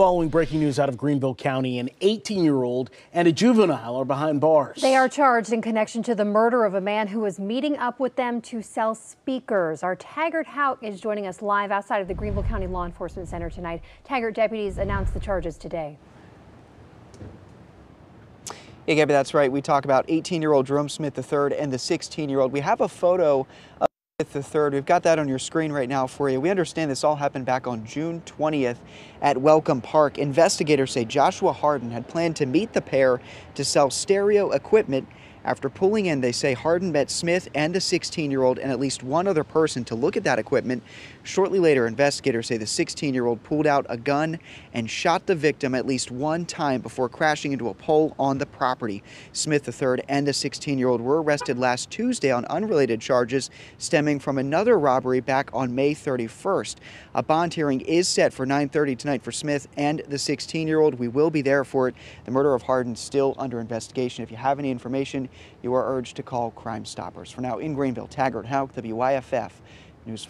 Following breaking news out of Greenville County, an 18 year old and a juvenile are behind bars. They are charged in connection to the murder of a man who was meeting up with them to sell speakers. Our Taggart Houck is joining us live outside of the Greenville County Law Enforcement Center tonight. Taggart deputies announced the charges today. Yeah, Gabby, that's right. We talk about 18 year old Jerome Smith III and the 16 year old. We have a photo of the third. We've got that on your screen right now for you. We understand this all happened back on June 20th at Welcome Park. Investigators say Joshua Harden had planned to meet the pair to sell stereo equipment after pulling in, they say Harden met Smith and the 16 year old and at least one other person to look at that equipment. Shortly later, investigators say the 16 year old pulled out a gun and shot the victim at least one time before crashing into a pole on the property. Smith III and the 16 year old were arrested last Tuesday on unrelated charges stemming from another robbery back on May 31st. A bond hearing is set for 9:30 tonight for Smith and the 16 year old. We will be there for it. The murder of Harden still under investigation. If you have any information, you are urged to call Crime Stoppers. For now, in Greenville, Taggart Houck, WYFF News.